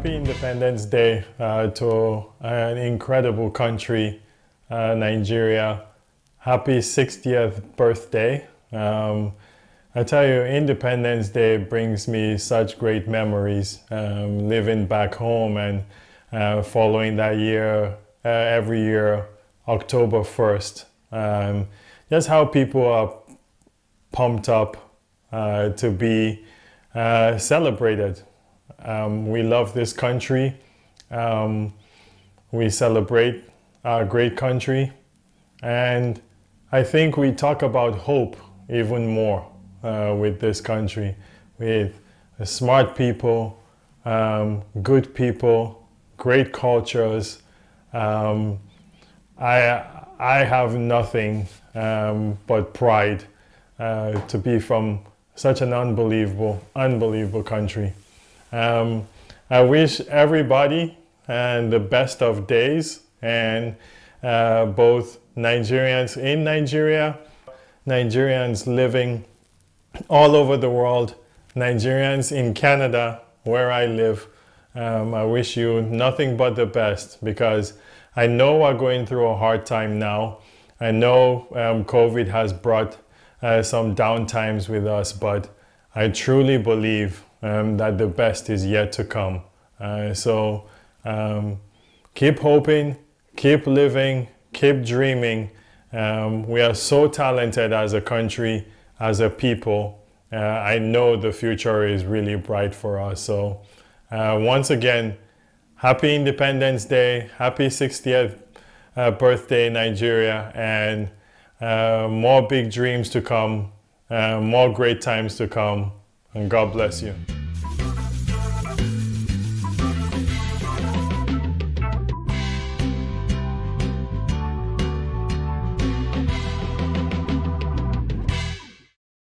Happy Independence Day uh, to an incredible country, uh, Nigeria. Happy 60th birthday. Um, I tell you, Independence Day brings me such great memories. Um, living back home and uh, following that year, uh, every year, October 1st. Um, just how people are pumped up uh, to be uh, celebrated. Um, we love this country. Um, we celebrate our great country. And I think we talk about hope even more uh, with this country, with smart people, um, good people, great cultures. Um, I, I have nothing um, but pride uh, to be from such an unbelievable, unbelievable country. Um, I wish everybody and the best of days and uh, both Nigerians in Nigeria, Nigerians living all over the world, Nigerians in Canada, where I live. Um, I wish you nothing but the best because I know we're going through a hard time now. I know um, COVID has brought uh, some downtimes with us, but I truly believe um, that the best is yet to come. Uh, so um, keep hoping, keep living, keep dreaming. Um, we are so talented as a country, as a people. Uh, I know the future is really bright for us. So uh, once again, happy Independence Day, happy 60th uh, birthday, Nigeria, and uh, more big dreams to come, uh, more great times to come, and God bless you.